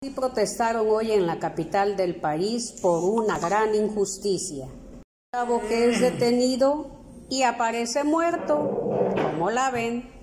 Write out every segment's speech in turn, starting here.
Y protestaron hoy en la capital del país por una gran injusticia. Cabo que es detenido y aparece muerto, como la ven.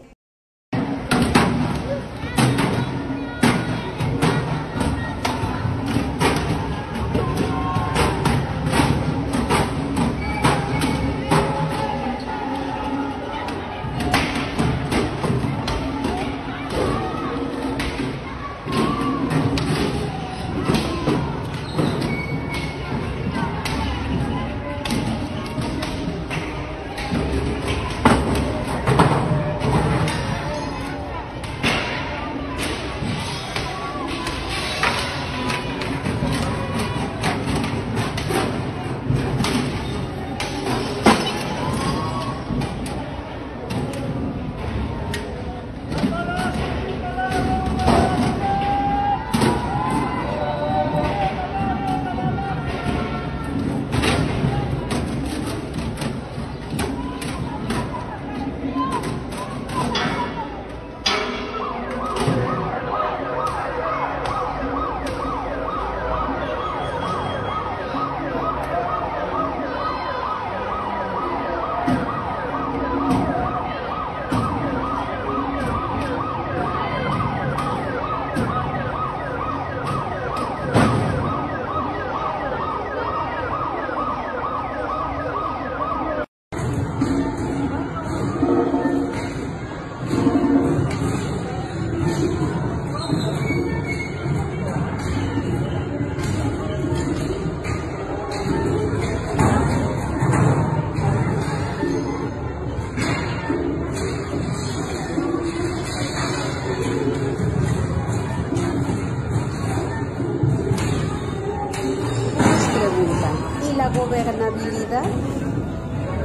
La gobernabilidad?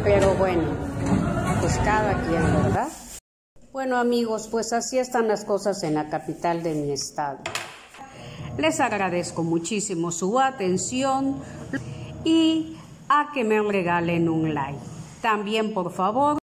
Pero bueno, pues cada quien, ¿verdad? Bueno amigos, pues así están las cosas en la capital de mi estado. Les agradezco muchísimo su atención y a que me regalen un like. También, por favor,